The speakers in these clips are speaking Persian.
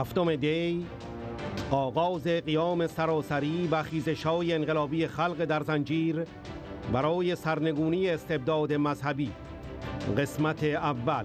هفتم دی آغاز قیام سراسری و خیزشای انقلابی خلق در زنجیر برای سرنگونی استبداد مذهبی. قسمت اول.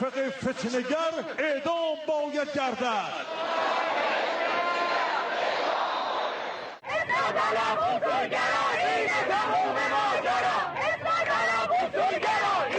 منافق فتنگر اعدام باید گردد. آتش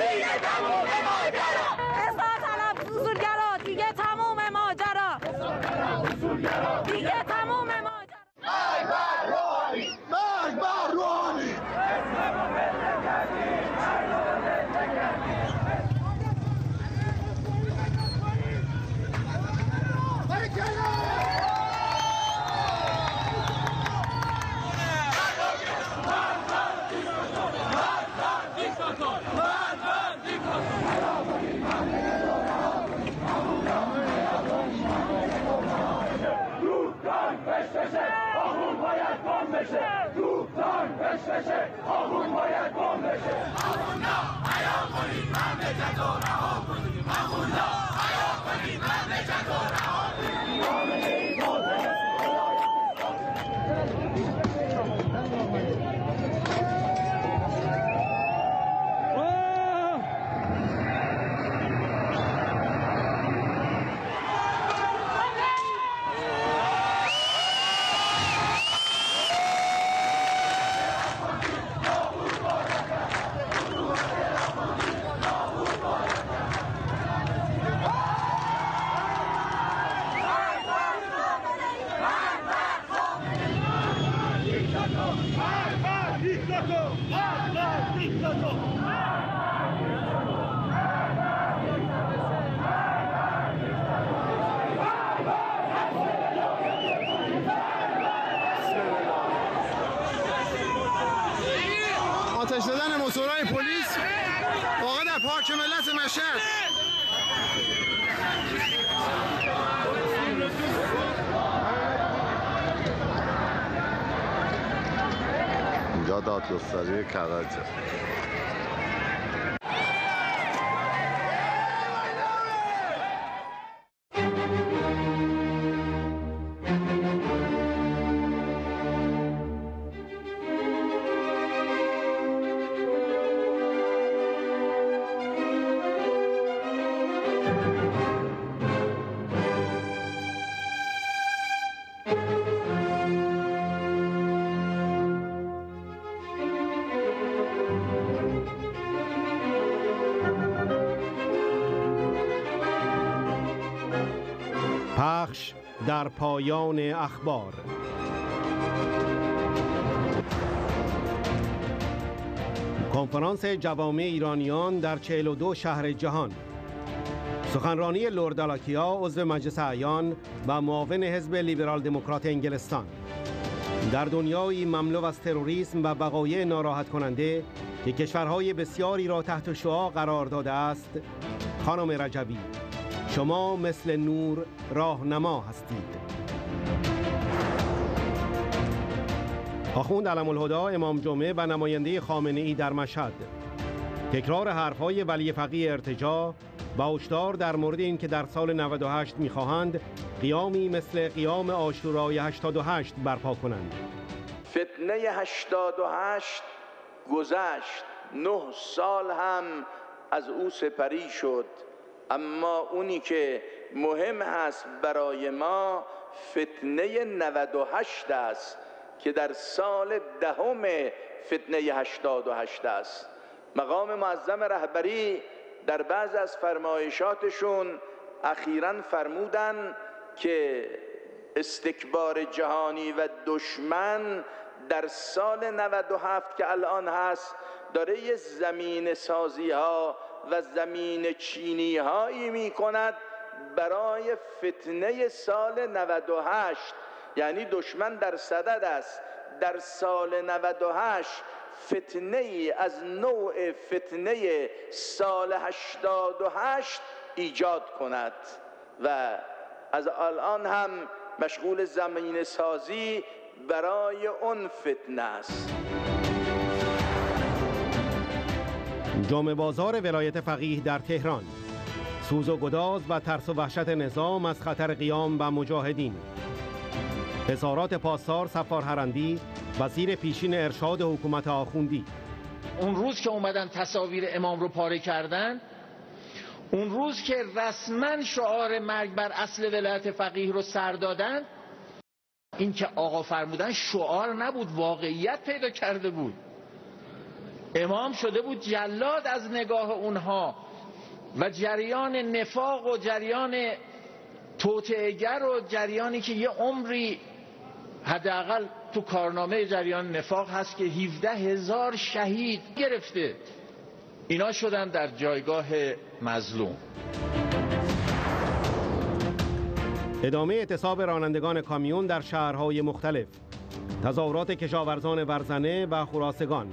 دادگستری کرجه در پایان اخبار. کنفرانس جوامع ایرانیان در 42 شهر جهان. سخنرانی لورد آلاکیا عضو مجلس اعیان و معاون حزب لیبرال دموکرات انگلستان. در دنیایی مملو از تروریسم و وقایع ناراحت کننده که کشورهای بسیاری را تحت شعا قرار داده است خانم رجبی. شما مثل نور راهنما هستید. آخوند علم الهدا امام جمعه و نماینده خامنه ای در مشهد. تکرار حرفهای ولی فقیه ارتجا و هشدار در مورد اینکه در سال 98 می‌خواهند قیامی مثل قیام آشورای 88 برپا کنند. فتنه 88 گذشت. نه سال هم از او سپری شد. اما اونی که مهم هست برای ما فتنه 98 است که در سال دهم فتنه 88 است. مقام معظم رهبری در بعض از فرمایشاتشون اخیرا فرمودن که استکبار جهانی و دشمن در سال 97 که الان هست داره یه زمین سازی ها و زمین چینی هایی می کند برای فتنه سال 98 یعنی دشمن در صدد است. در سال 98 فتنه ای از نوع فتنه سال 88 ایجاد کند. و از الان هم مشغول زمین سازی برای اون فتنه است. جامع بازار ولایت فقیه در تهران. سوز و گداز و ترس و وحشت نظام از خطر قیام و مجاهدین. حسارات پاسدار سفار هرندی وزیر پیشین ارشاد حکومت آخوندی. اون روز که اومدن تصاویر امام رو پاره کردن اون روز که رسما شعار مرگ بر اصل ولایت فقیه رو سر دادن این که آقا فرمودن شعار نبود واقعیت پیدا کرده بود. امام شده بود جلاد از نگاه اونها و جریان نفاق و جریان توتعگر و جریانی که یه عمری حداقل تو کارنامه جریان نفاق هست که 17 هزار شهید گرفته. اینا شدن در جایگاه مظلوم. ادامه اعتصاب رانندگان کامیون در شهرهای مختلف. تظاهرات کشاورزان ورزنه و خراسگان.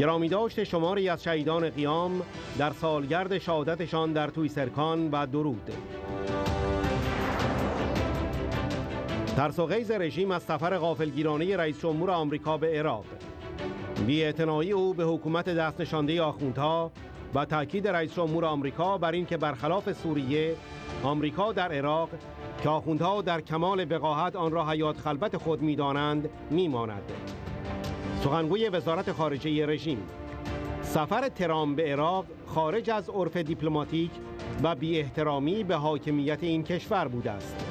گرامی داشت شماری از شهیدان قیام در سالگرد شهادتشان در توی سرکان و درود. ترس و غیز رژیم از سفر غافلگیرانه رئیس جمهور آمریکا به عراق. بی او به حکومت دست نشانده آخوندها و تاکید رئیس جمهور آمریکا بر اینکه برخلاف سوریه آمریکا در عراق که آخوندها در کمال وقاحت آن را حیات خلبت خود می‌دانند میماند. سخنگوی وزارت خارجه رژیم. سفر ترام به عراق خارج از عرف دیپلماتیک و بی احترامی به حاکمیت این کشور بوده است.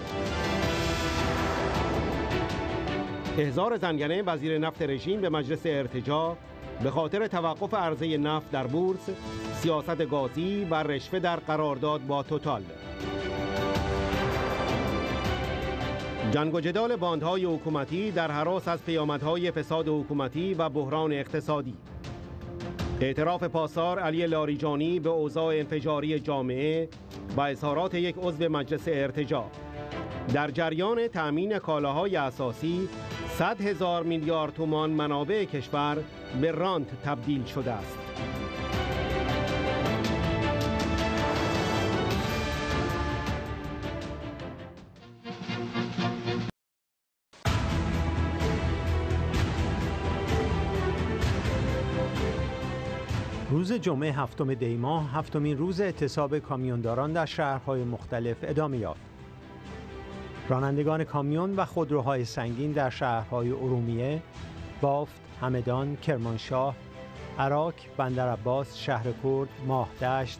احزار زنگنه وزیر نفت رژیم به مجلس ارتجا به خاطر توقف عرضه نفت در بورس سیاست گازی و رشوه در قرارداد با توتال. جنگ و جدال باندهای حکومتی در حراس از پیامدهای فساد حکومتی و بحران اقتصادی. اعتراف پاسار علی لاریجانی به اوضاع انفجاری جامعه و اظهارات یک عضو مجلس ارتجا. در جریان تأمین کالاهای اساسی 100 هزار میلیارد تومان منابع کشور به رانت تبدیل شده است. روز جمعه هفتم دیماه هفتمین روز اعتصاب کامیونداران در شهرهای مختلف ادامه یافت. رانندگان کامیون و خودروهای سنگین در شهرهای ارومیه، بافت، همدان، کرمانشاه، عراک، بندرعباس، شهر کرد، ماهدشت،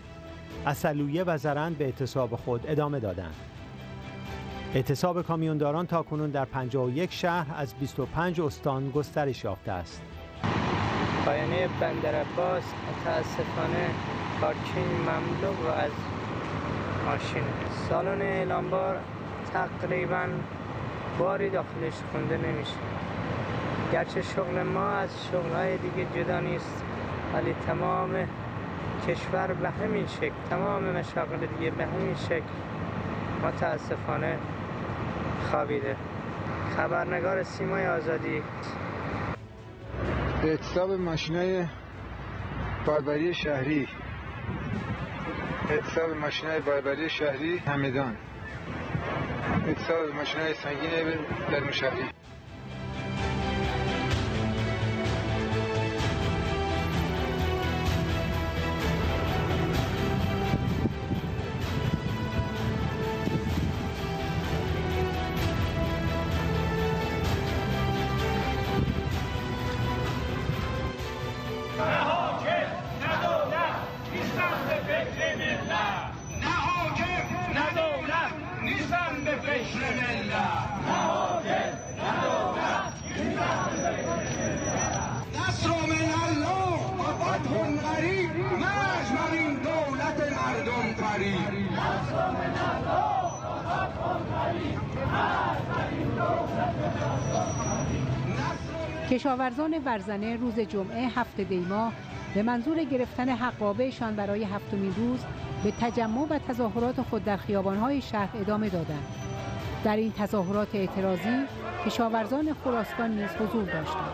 اصلویه و زرند به اعتصاب خود ادامه دادند. اعتصاب کامیونداران تا کنون در 51 شهر از 25 استان گسترش یافته است. پایانه بندرعباس متاسفانه پارکینگ مملو از ماشین سالن اعلانبار تقریبا باری داخلش خونده نمیشه. گرچه شغل ما از شغلهای دیگه جدا نیست ولی تمام کشور به همین شکل تمام مشاغل دیگه به همین شکل متاسفانه خوابیده. خبرنگار سیمای آزادی. اعتصاب ماشینای باربری شهری. اعتصاب ماشینای باربری شهری همدان. اتصال ماشین های سنگین در مشهری کشاورزان ورزنه روز جمعه هفته دیما به منظور گرفتن حقابهشان برای هفتمین روز به تجمع و تظاهرات خود در خیابانهای شهر ادامه دادند. در این تظاهرات اعتراضی کشاورزان خراسان نیز حضور داشتند.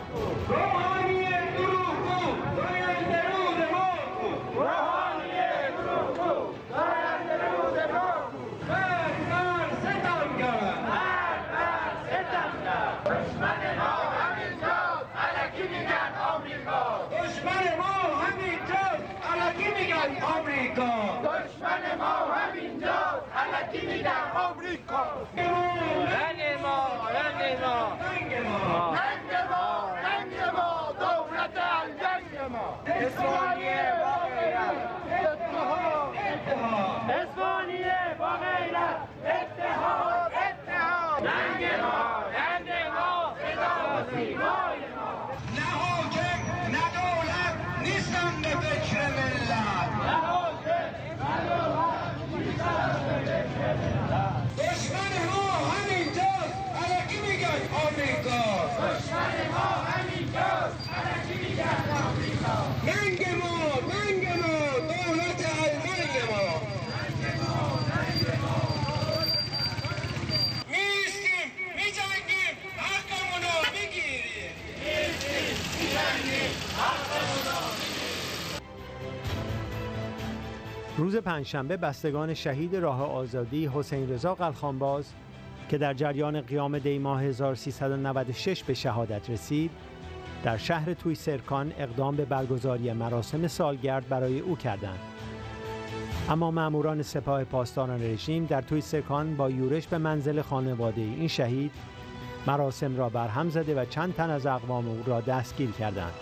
آمریکا. دشمن ما همینجا علکی میگن آمریکا. رنگ ما رنگ ما. رنگ ما. رنگ ما رنگ ما. دولت الجنگ ما. اسفانیه با غیرت. اتحاد اتحاد. اسفانیه با غیرت. اتحاد اتحاد. رنگ ما. پنجشنبه بستگان شهید راه آزادی حسین رضا قلخانباز که در جریان قیام دی ماه 1396 به شهادت رسید در شهر توی سرکان اقدام به برگزاری مراسم سالگرد برای او کردند. اما ماموران سپاه پاسداران رژیم در توی سرکان با یورش به منزل خانواده این شهید مراسم را برهم زده و چند تن از اقوام او را دستگیر کردند.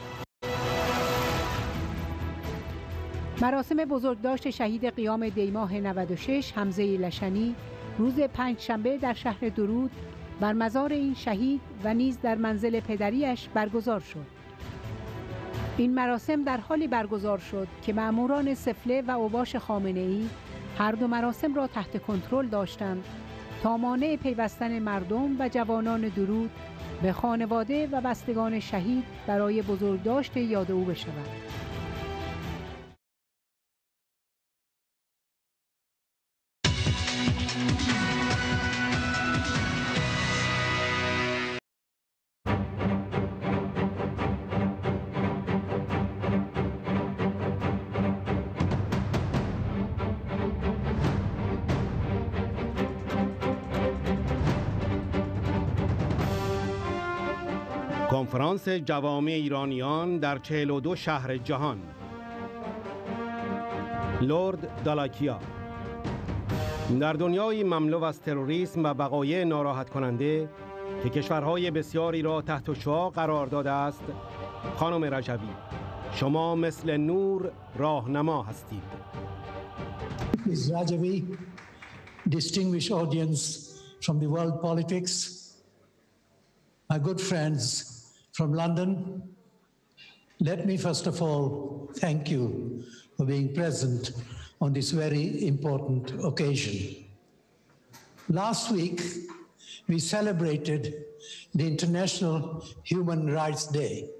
مراسم بزرگداشت شهید قیام دیماه 96 حمزه لشنی روز پنج شنبه در شهر درود بر مزار این شهید و نیز در منزل پدریش برگزار شد. این مراسم در حالی برگزار شد که ماموران سفله و اوباش خامنه ای هر دو مراسم را تحت کنترل داشتند تا مانع پیوستن مردم و جوانان درود به خانواده و بستگان شهید برای بزرگداشت یاد او بشود. کنفرانس جوامع ایرانیان در 42 شهر جهان لورد دالاکیا در دنیای مملو از تروریسم و بقایع ناراحت کننده که کشورهای بسیاری را تحت شعا قرار داده است خانم رجبی شما مثل نور راهنما هستید. Rajavi, distinguished audience from the world politics, my good friends from London, let me first of all thank you for being present on this very important occasion. Last week, we celebrated the International Human Rights Day,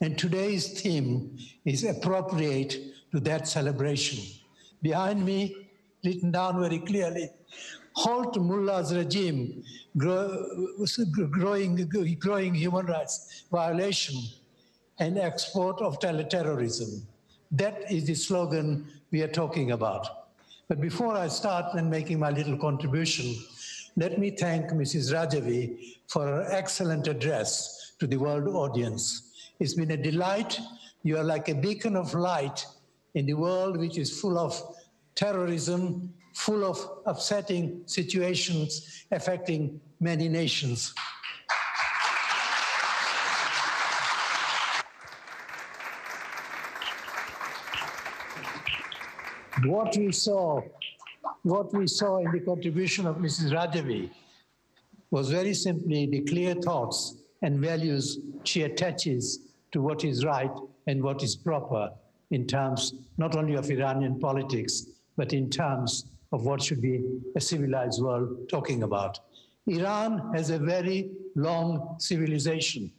and today's theme is appropriate to that celebration. Behind me, written down very clearly, halt Mullah's regime grow, growing, growing human rights violation and export of terrorism. That is the slogan we are talking about. But before I start and making my little contribution, let me thank Mrs. Rajavi for her excellent address to the world audience. It's been a delight. You are like a beacon of light in the world which is full of terrorism, full of upsetting situations affecting many nations. What we saw, what we saw in the contribution of Mrs. Rajavi was very simply the clear thoughts and values she attaches to what is right and what is proper in terms not only of Iranian politics, but in terms of what should be a civilized world talking about. Iran has a very long civilization.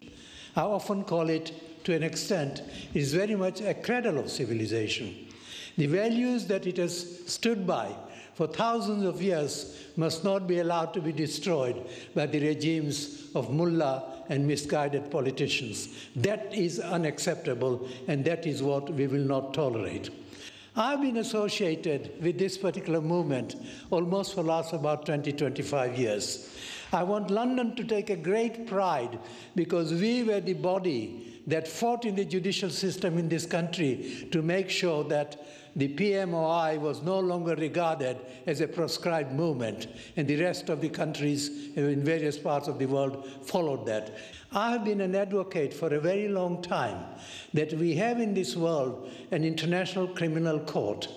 I often call it, to an extent, is very much a cradle of civilization. The values that it has stood by for thousands of years must not be allowed to be destroyed by the regimes of mullah and misguided politicians. That is unacceptable, and that is what we will not tolerate. I've been associated with this particular movement almost for the last about 20, 25 years. I want London to take a great pride because we were the body that fought in the judicial system in this country to make sure that the PMOI was no longer regarded as a proscribed movement, and the rest of the countries in various parts of the world followed that. I have been an advocate for a very long time that we have in this world an international criminal court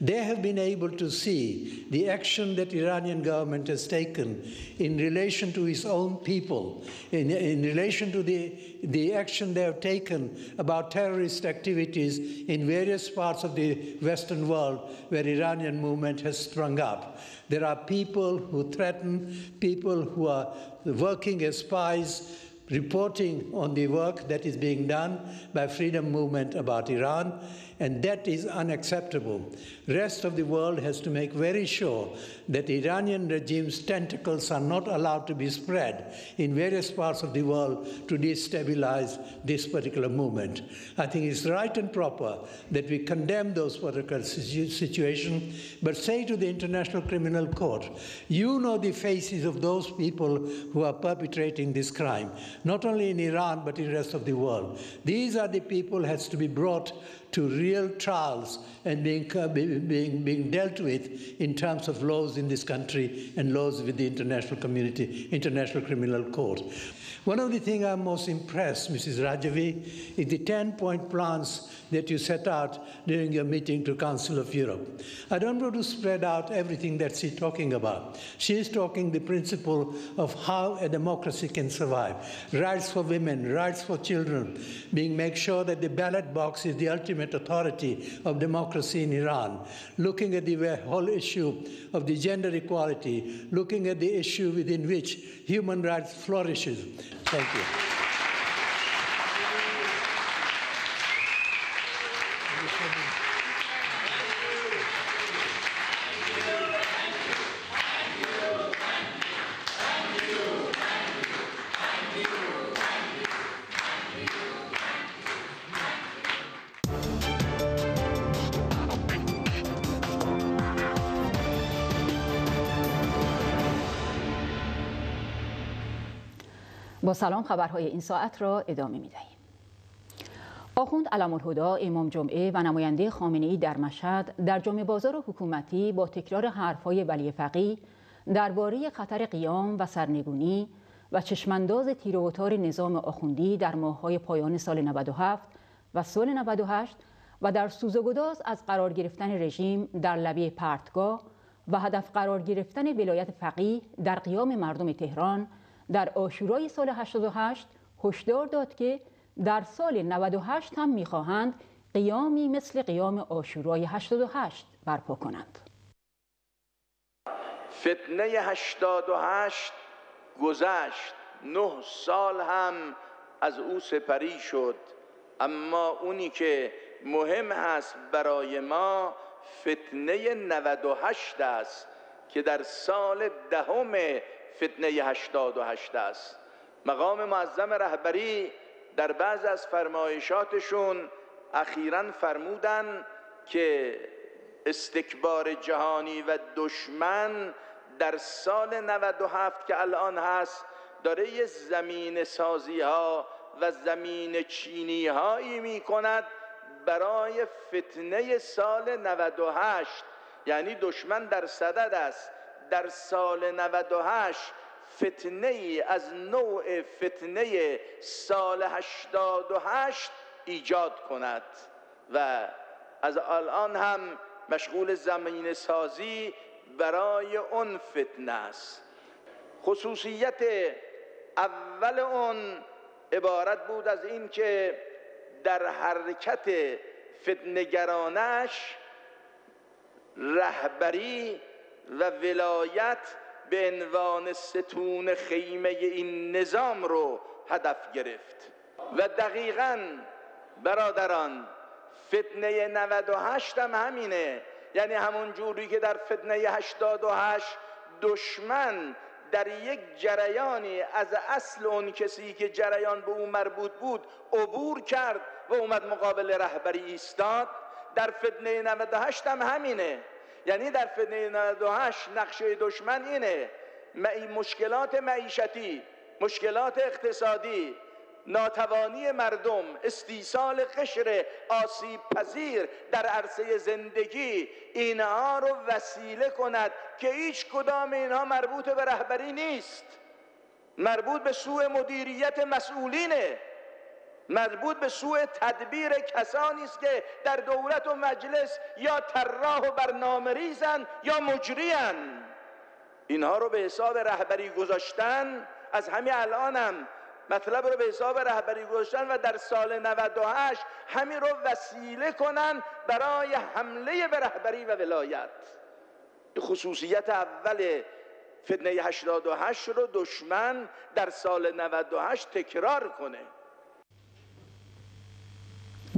they have been able to see the action that Iranian government has taken in relation to its own people, in, in relation to the, the action they have taken about terrorist activities in various parts of the Western world where Iranian movement has sprung up. There are people who threaten, people who are working as spies, reporting on the work that is being done by freedom movement about Iran and that is unacceptable. Rest of the world has to make very sure that Iranian regime's tentacles are not allowed to be spread in various parts of the world to destabilize this particular movement. I think it's right and proper that we condemn those particular situation, but say to the International Criminal Court, you know the faces of those people who are perpetrating this crime, not only in Iran, but in the rest of the world. These are the people has to be brought to real trials and being, being, being dealt with in terms of laws in this country and laws with the international community, International Criminal Court. One of the things I'm most impressed, Mrs. Rajavi, is the 10-point plans that you set out during your meeting to Council of Europe. I don't want to spread out everything that she's talking about. She is talking the principle of how a democracy can survive. Rights for women, rights for children, being make sure that the ballot box is the ultimate authority of democracy in Iran, looking at the whole issue of the gender equality, looking at the issue within which human rights flourishes, Thank you. سلام خبرهای این ساعت را ادامه می دهیم. آخوند علم الهدا امام جمعه و نماینده خامنه ای در مشهد در جمعه بازار حکومتی با تکرار حرفهای ولی فقی درباره خطر قیام و سرنگونی و چشمانداز تیروتار نظام آخوندی در ماههای پایان سال 97 و سال 98 و در سوز گداز از قرار گرفتن رژیم در لبه پرتگاه و هدف قرار گرفتن ولایت فقیه در قیام مردم تهران در آشورای سال 88 هشدار داد که در سال 98 هم می‌خواهند قیامی مثل قیام آشورای 88 برپا کنند. فتنه 88 گذشت. نه سال هم از او سپری شد. اما اونی که مهم هست برای ما فتنه 98 است که در سال دهم فتنه 88 است. مقام معظم رهبری در بعض از فرمایشاتشون اخیرا فرمودن که استکبار جهانی و دشمن در سال 97 که الان هست داره یه زمین سازی ها و زمین چینی هایی می کند برای فتنه سال 98 یعنی دشمن در صدد است. در سال 98 فتنه ای از نوع فتنه سال 88 ایجاد کند و از الان هم مشغول زمین سازی برای اون فتنه است. خصوصیت اول اون عبارت بود از اینکه در حرکت فتنگرانش رهبری و ولایت به عنوان ستون خیمه این نظام رو هدف گرفت. و دقیقا برادران فتنه 98 هم همینه. یعنی همون جوری که در فتنه 88 دشمن در یک جریانی از اصل اون کسی که جریان به او مربوط بود عبور کرد و اومد مقابل رهبری ایستاد. در فتنه 98 هم همینه. یعنی در فتنه 98 نقشه دشمن اینه. مشکلات معیشتی مشکلات اقتصادی ناتوانی مردم استیصال قشر آسیب پذیر در عرصه زندگی اینها رو وسیله کند که هیچ کدام اینها مربوط به رهبری نیست. مربوط به سوء مدیریت مسئولینه. مربوط به سوء تدبیر کسانی است که در دولت و مجلس یا طراح و برنامه ریزن یا مجریان اینها رو به حساب رهبری گذاشتن. از همین الانم مطلب رو به حساب رهبری گذاشتن و در سال 98 همین رو وسیله کنن برای حمله به رهبری و ولایت. خصوصیت اول فتنه 88 رو دشمن در سال 98 تکرار کنه.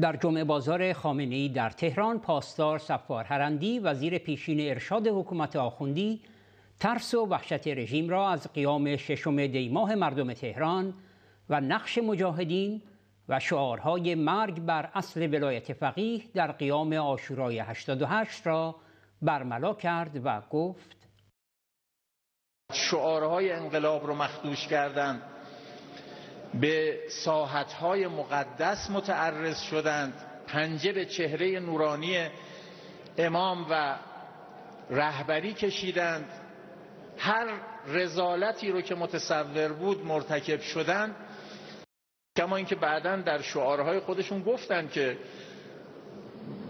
در جمعه بازار خامنه‌ای در تهران پاسدار سفار هرندی وزیر پیشین ارشاد حکومت آخوندی ترس و وحشت رژیم را از قیام ششم دیماه مردم تهران و نقش مجاهدین و شعارهای مرگ بر اصل ولایت فقیه در قیام آشورای 88 را برملا کرد و گفت شعارهای انقلاب رو مخدوش کردند به ساحتهای مقدس متعرض شدند. پنجه به چهره نورانی امام و رهبری کشیدند. هر رزالتی رو که متصور بود مرتکب شدند. کما اینکه بعدا در شعارهای خودشون گفتن که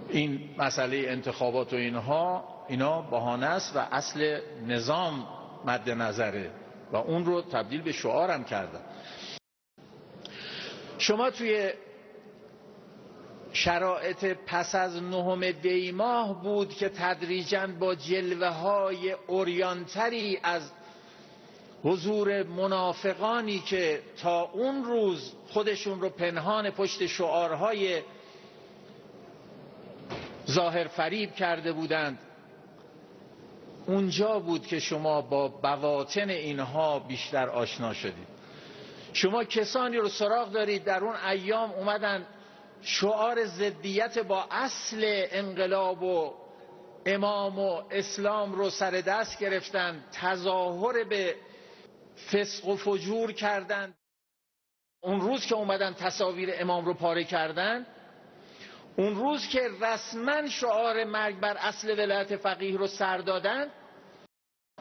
این مسئله انتخابات و اینها اینا بهانه است و اصل نظام مد نظره. و اون رو تبدیل به شعارم کردن. شما توی شرایط پس از نهم دیماه بود که تدریجا با جلوه های اوریانتری از حضور منافقانی که تا اون روز خودشون رو پنهان پشت شعارهای ظاهر فریب کرده بودند اونجا بود که شما با بواطن اینها بیشتر آشنا شدید. شما کسانی رو سراغ دارید در اون ایام اومدن شعار ضدیت با اصل انقلاب و امام و اسلام رو سر دست گرفتن تظاهر به فسق و فجور کردند اون روز که اومدن تصاویر امام رو پاره کردن اون روز که رسما شعار مرگ بر اصل ولایت فقیه رو سر دادن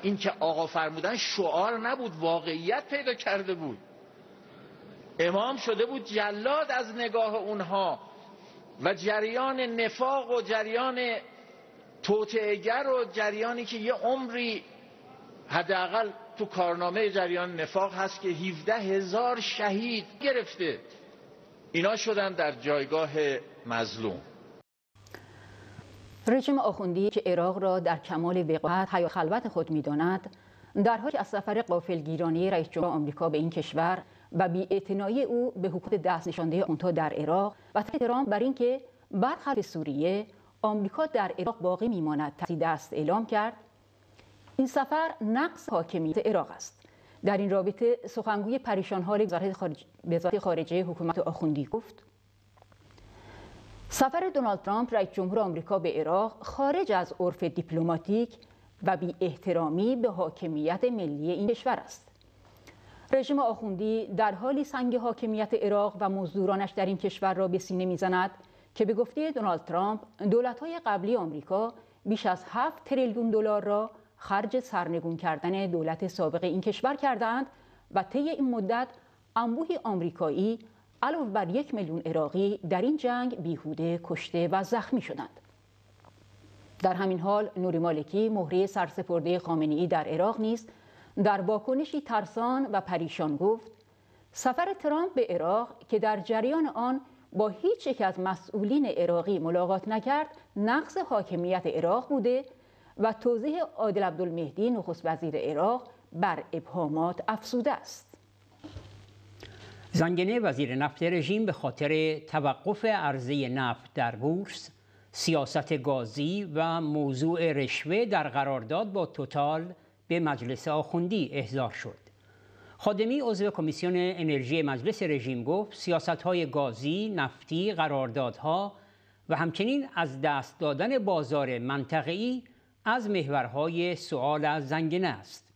این که آقا فرمودن شعار نبود واقعیت پیدا کرده بود. امام شده بود جلاد از نگاه اونها و جریان نفاق و جریان توتعگر و جریانی که یه عمری حداقل تو کارنامه جریان نفاق هست که 17 هزار شهید گرفته. اینا شدن در جایگاه مظلوم. رژیم آخوندی که عراق را در کمال وقاحت حیا خلوت خود می‌داند در حالی از سفر قافلگیرانی رئیس جمهور آمریکا به این کشور و بی او به حکومت دست نشانده آنها در عراق و ترام بر اینکه برخلاف سوریه آمریکا در عراق باقی میماند. دست اعلام کرد. این سفر نقص حاکمیت عراق است. در این رابطه سخنگوی پریشان حال وزارت خارجه حکومت آخوندی گفت سفر دونالد ترامپ رئیس جمهور آمریکا به عراق خارج از عرف دیپلماتیک و بی احترامی به حاکمیت ملی این کشور است. رژیم آخوندی در حالی سنگ حاکمیت عراق و مزدورانش در این کشور را به سینه می‌زند که به گفته دونالد ترامپ دولت‌های قبلی آمریکا بیش از 7 تریلیون دلار را خرج سرنگون کردن دولت سابق این کشور کردند و طی این مدت انبوهی آمریکایی علاوه بر یک میلیون عراقی در این جنگ بیهوده کشته و زخمی شدند. در همین حال نوری مالکی مهره سرسپرده خامنه‌ای در عراق نیز در واکنشی ترسان و پریشان گفت سفر ترامپ به عراق که در جریان آن با هیچ یک از مسئولین عراقی ملاقات نکرد نقض حاکمیت عراق بوده و توضیح عادل عبدالمهدی نخست وزیر عراق بر ابهامات افزوده است. زنگنه وزیر نفت رژیم به خاطر توقف عرضه نفت در بورس سیاست گازی و موضوع رشوه در قرارداد با توتال به مجلس آخوندی احضار شد. خادمی عضو کمیسیون انرژی مجلس رژیم گفت سیاست های گازی، نفتی، قراردادها و همچنین از دست دادن بازار منطقه‌ای از محورهای سؤال از زنگنه است.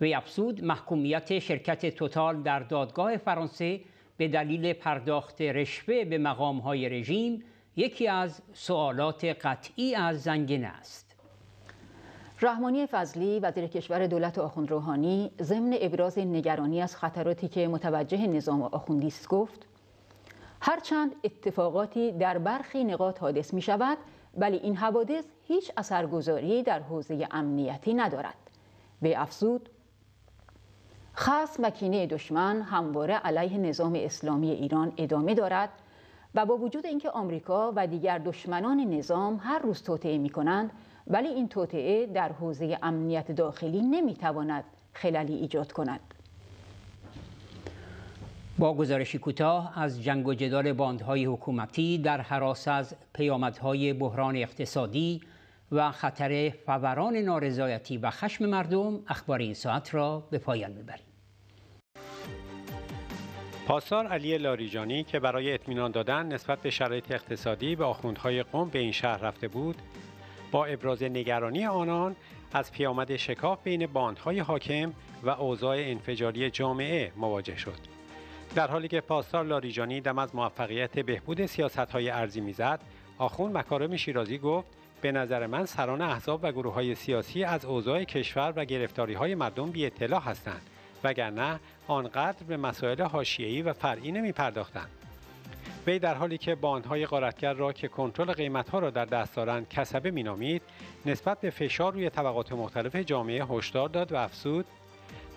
وی افزود محکومیت شرکت توتال در دادگاه فرانسه به دلیل پرداخت رشوه به مقامهای رژیم یکی از سوالات قطعی از زنگنه است. رحمانی فضلی وزیر کشور دولت آخوند روحانی ضمن ابراز نگرانی از خطراتی که متوجه نظام آخوندی است گفت هرچند اتفاقاتی در برخی نقاط حادث می شود ولی این حوادث هیچ اثرگذاری در حوزه امنیتی ندارد. به افزود خصم و کینه دشمن همواره علیه نظام اسلامی ایران ادامه دارد و با وجود اینکه آمریکا و دیگر دشمنان نظام هر روز توطعه می کنند ولی این توطعه در حوزه امنیت داخلی نمی تواند خلالی ایجاد کند. با گزارشی کوتاه از جنگ و جدال باندهای حکومتی در حراس از پیامدهای بحران اقتصادی و خطر فوران نارضایتی و خشم مردم اخبار این ساعت را به پایان می‌بریم پاسدار علی لاریجانی که برای اطمینان دادن نسبت به شرایط اقتصادی به آخوندهای قم به این شهر رفته بود با ابراز نگرانی آنان از پیامد شکاف بین باندهای حاکم و اوضاع انفجاری جامعه مواجه شد در حالی که پاسدار لاریجانی دم از موفقیت بهبود سیاست های ارزی می‌زد آخوند مکارم شیرازی گفت به نظر من سران احزاب و گروه های سیاسی از اوضاع کشور و گرفتاری های مردم بی اطلاع هستند وگرنه آنقدر به مسائل حاشیه‌ای و فرعی نمی پرداختند. وی در حالی که باندهای غارتگر را که کنترل قیمتها را در دست دارند کسبه مینامید نسبت به فشار روی طبقات مختلف جامعه هشدار داد و افزود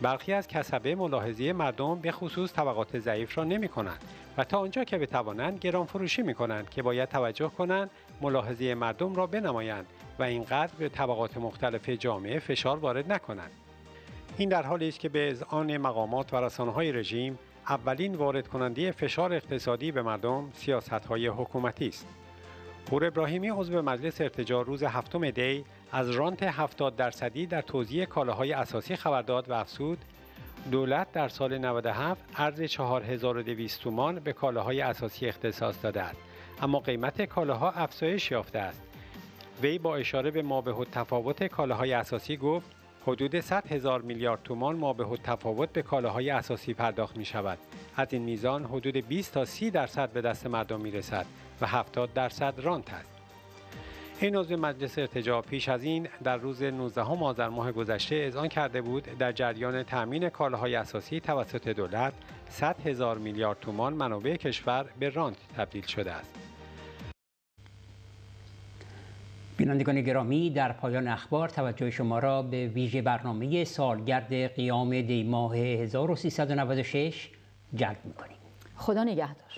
برخی از کسبه ملاحظه مردم به خصوص طبقات ضعیف را نمی کنند و تا آنجا که بتوانند گران فروشی می کنند که باید توجه کنند ملاحظه مردم را بنمایند و اینقدر به طبقات مختلف جامعه فشار وارد نکنند. این در حالی است که به اذعان مقامات و رسانه‌های رژیم اولین وارد کننده فشار اقتصادی به مردم سیاست های حکومتی است. پور ابراهیمی عضو مجلس ارتجاع روز هفتم دی از رانت 70 درصدی در توزیع کالاهای اساسی خبر داد و افسود دولت در سال 97 ارز 4200 تومان به کالاهای اساسی اختصاص داده است. اما قیمت کالاها افزایش یافته است. وی با اشاره به مابه تفاوت کالاهای اساسی گفت حدود 100 هزار میلیارد تومان ما به تفاوت به کالاهای اساسی پرداخت می شود. از این میزان حدود 20 تا 30 درصد به دست مردم می رسد و 70 درصد رانت است. این عضو مجلس ارتجاع پیش از این در روز 19 آذر ماه گذشته اذعان کرده بود در جریان تأمین کالاهای اساسی توسط دولت 100 هزار میلیارد تومان منابع کشور به رانت تبدیل شده است. بینندگان گرامی در پایان اخبار توجه شما را به ویژه برنامه سالگرد قیام دی ماه 1396 جلب می‌کنیم. خدا نگهدار.